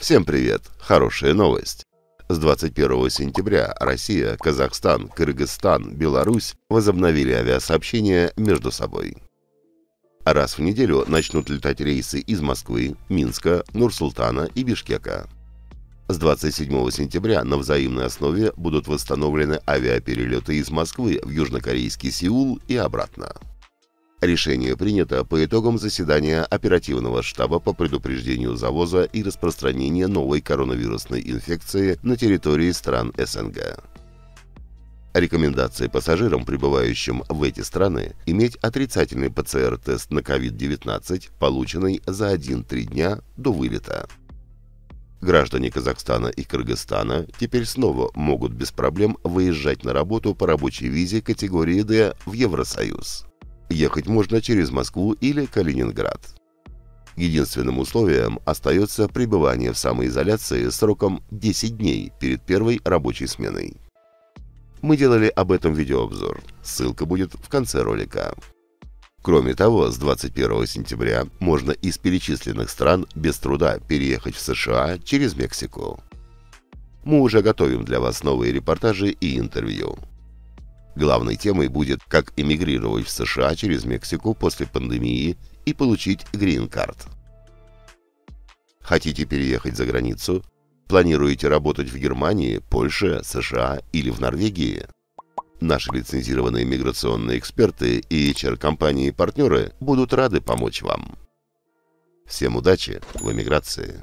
Всем привет! Хорошая новость! С 21 сентября Россия, Казахстан, Кыргызстан, Беларусь возобновили авиасообщение между собой. Раз в неделю начнут летать рейсы из Москвы, Минска, Нур-Султана и Бишкека. С 27 сентября на взаимной основе будут восстановлены авиаперелеты из Москвы в южнокорейский Сеул и обратно. Решение принято по итогам заседания оперативного штаба по предупреждению завоза и распространения новой коронавирусной инфекции на территории стран СНГ. Рекомендации пассажирам, прибывающим в эти страны, иметь отрицательный ПЦР-тест на COVID-19, полученный за 1-3 дня до вылета. Граждане Казахстана и Кыргызстана теперь снова могут без проблем выезжать на работу по рабочей визе категории D в Евросоюз. Ехать можно через Москву или Калининград. Единственным условием остается пребывание в самоизоляции сроком 10 дней перед первой рабочей сменой. Мы делали об этом видеообзор, ссылка будет в конце ролика. Кроме того, с 21 сентября можно из перечисленных стран без труда переехать в США через Мексику. Мы уже готовим для вас новые репортажи и интервью. Главной темой будет, как эмигрировать в США через Мексику после пандемии и получить грин-карт. Хотите переехать за границу? Планируете работать в Германии, Польше, США или в Норвегии? Наши лицензированные миграционные эксперты и HR-компании-партнеры будут рады помочь вам. Всем удачи в эмиграции!